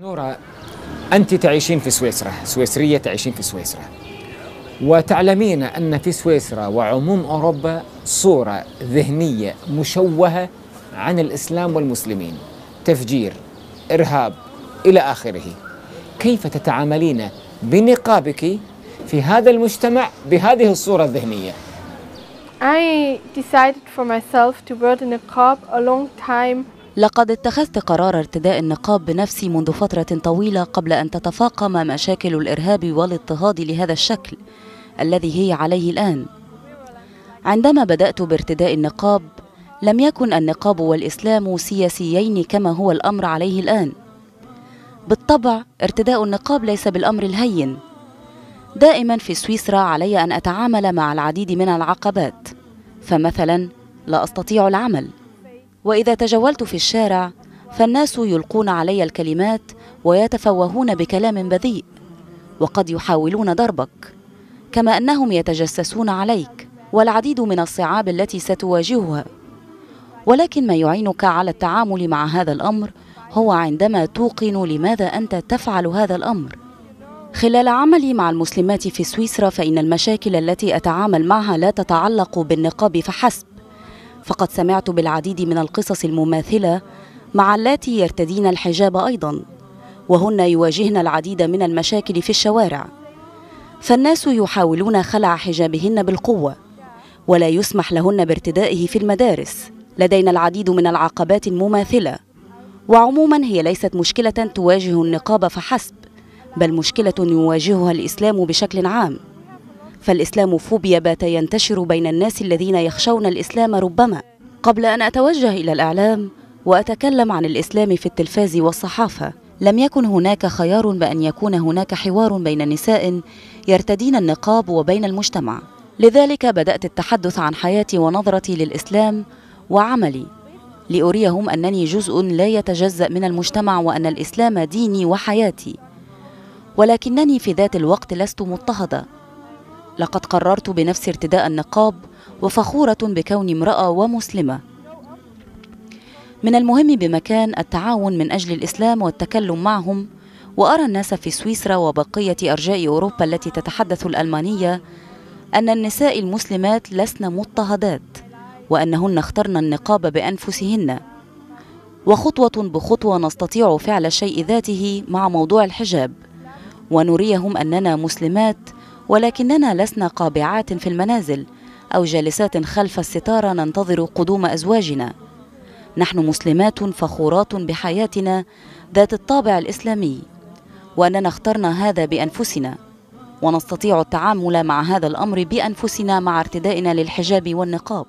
نورا أنت تعيشين في سويسرا سويسرية تعيشين في سويسرا. وتعلمين أن في سويسرا وعموم أوروبا صورة ذهنية مشوهة عن الإسلام والمسلمين. تفجير إرهاب إلى آخره. كيف تتعاملين بنقابك في هذا المجتمع بهذه الصورة الذهنية؟ I decided for myself to wear the niqab a long time لقد اتخذت قرار ارتداء النقاب بنفسي منذ فترة طويلة قبل أن تتفاقم مشاكل الإرهاب والاضطهاد لهذا الشكل الذي هي عليه الآن. عندما بدأت بارتداء النقاب لم يكن النقاب والإسلام سياسيين كما هو الأمر عليه الآن. بالطبع ارتداء النقاب ليس بالأمر الهين. دائما في سويسرا علي أن أتعامل مع العديد من العقبات. فمثلا لا أستطيع العمل. وإذا تجولت في الشارع فالناس يلقون علي الكلمات ويتفوهون بكلام بذيء وقد يحاولون ضربك كما أنهم يتجسسون عليك والعديد من الصعاب التي ستواجهها. ولكن ما يعينك على التعامل مع هذا الأمر هو عندما توقن لماذا أنت تفعل هذا الأمر. خلال عملي مع المسلمات في سويسرا فإن المشاكل التي أتعامل معها لا تتعلق بالنقاب فحسب. فقد سمعت بالعديد من القصص المماثلة مع اللاتي يرتدين الحجاب أيضا وهن يواجهن العديد من المشاكل في الشوارع. فالناس يحاولون خلع حجابهن بالقوة ولا يسمح لهن بارتدائه في المدارس. لدينا العديد من العقبات المماثلة وعموما هي ليست مشكلة تواجه النقاب فحسب بل مشكلة يواجهها الإسلام بشكل عام. فالإسلام فوبيا بات ينتشر بين الناس الذين يخشون الإسلام ربما. قبل أن أتوجه إلى الإعلام وأتكلم عن الإسلام في التلفاز والصحافة لم يكن هناك خيار بأن يكون هناك حوار بين نساء يرتدين النقاب وبين المجتمع. لذلك بدأت التحدث عن حياتي ونظرتي للإسلام وعملي لأريهم أنني جزء لا يتجزأ من المجتمع وأن الإسلام ديني وحياتي. ولكنني في ذات الوقت لست مضطهدة. لقد قررت بنفسي ارتداء النقاب وفخورة بكوني امرأة ومسلمة. من المهم بمكان التعاون من أجل الإسلام والتكلم معهم وأرى الناس في سويسرا وبقية أرجاء أوروبا التي تتحدث الألمانية أن النساء المسلمات لسن مضطهدات وأنهن اخترن النقاب بأنفسهن وخطوة بخطوة نستطيع فعل الشيء ذاته مع موضوع الحجاب ونريهم أننا مسلمات ولكننا لسنا قابعات في المنازل أو جالسات خلف الستارة ننتظر قدوم أزواجنا. نحن مسلمات فخورات بحياتنا ذات الطابع الإسلامي وأننا اخترنا هذا بأنفسنا ونستطيع التعامل مع هذا الأمر بأنفسنا مع ارتدائنا للحجاب والنقاب.